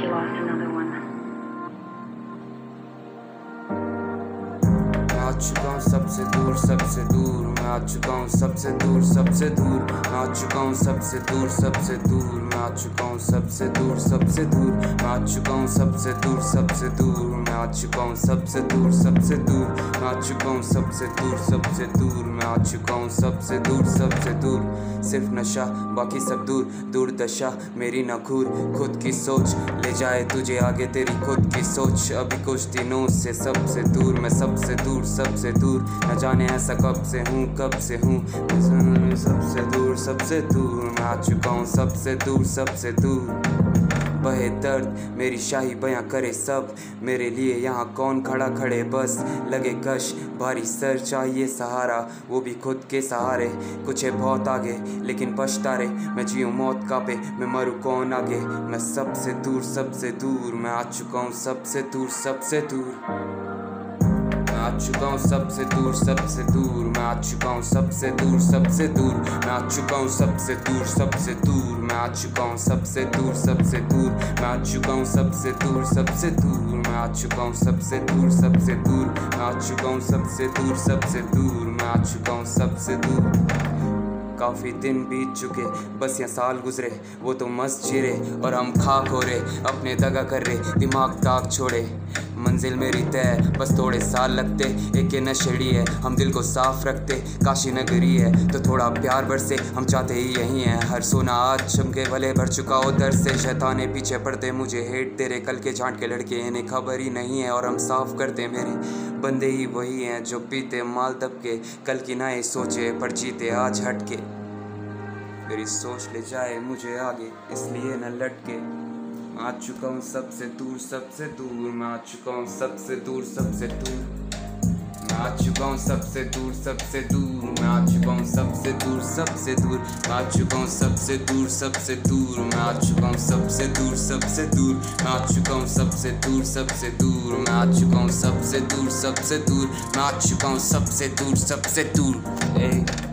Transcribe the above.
lost another one. चुका हूँ सबसे दूर सबसे दूर। मैं आ चुका हूँ सबसे दूर सबसे दूर। मैं आ चुका हूँ सबसे दूर सबसे दूर। मैं आ चुका हूँ सबसे दूर सबसे दूर। मैं आ चुका हूँ सबसे दूर सबसे दूर। मैं आ चुका हूँ सबसे दूर सबसे दूर। मैं आ चुका हूँ सबसे दूर सबसे दूर। मैं आ चुका हूँ सबसे दूर सबसे दूर। सिर्फ़ नशा, बाकी सब दूर। दूर दशा मेरी न घूर खुद की सोच, ले जाए तुझे आगे तेरी खुद की सोच। अभी कुछ दिनों से सबसे दूर, मैं सबसे दूर सबसे दूर। न जाने ऐसा कब से हूँ, कब से हूँ। सबसे दूर सबसे दूर। मैं आ चुका हूँ सबसे दूर। सबसे दूर। बहे दर्द, मेरी शाही बयां करे सब। मेरे लिए यहाँ कौन खड़ा खड़े? बस लगे कश, भारी सर चाहिए सहारा। वो भी खुद के सहारे। कुछ है बहुत आगे, लेकिन पछतारे। मैं जीऊँ मौत का पे मैं मरूँ कौन आगे? मैं सबसे दूर सबसे दूर। मैं आ चुका हूँ सबसे दूर सबसे दूर। मैं आ चुका हूँ सबसे दूर सबसे दूर। मैं आ चुका हूँ सबसे दूर सबसे दूर। मैं आ चुका हूँ सबसे दूर सबसे दूर। मैं आ चुका हूँ सबसे दूर सबसे दूर। मैं आ चुका हूँ सबसे दूर सबसे दूर। मैं आ चुका हूँ सबसे दूर सबसे दूर। मैं आ चुका हूँ सबसे दूर सबसे दूर। मैं आ चुका हूँ सबसे दूर। काफ़ी दिन बीत चुके, बस या साल गुजरे, वो तो मस्त चिरे, और हम खाक हो रहे, अपने दगा कर रहे, दिमाग ताक छोड़े। मंजिल मेरी तय बस थोड़े साल लगते एक नशेड़ी है, हम दिल को साफ़ रखते काशी नगरी है तो थोड़ा प्यार बरसे। हम चाहते ही यही है, हर सोना आज चमके, भले भर चुका हो दर से। शैताने पीछे पड़ते, मुझे हेट तेरे, कल के झांट के लड़के, इन्हें खबर ही नहीं है, और हम साफ़ करते मेरे बंदे ही वही हैं, जो पीते माल दब के कल की ना ये सोचे, पर जीते आज हट के मेरी सोच ले जाए मुझे आगे, इसलिए न लटके। आ चुका हूँ सबसे दूर सबसे दूर मैं आ चुका हूँ सबसे दूर सबसे दूर आ चुका हूँ सबसे दूर सबसे दूर मैं आ चुका हूँ सबसे दूर सबसे दूर आ चुका हूँ सबसे दूर सबसे दूर मैं आ चुका हूँ सबसे दूर सबसे दूर मैं आ चुका हूँ सबसे दूर सबसे दूर मैं आ चुका हूँ सबसे दूर सबसे दूर मैं आ चुका हूँ सबसे दूर सबसे दूर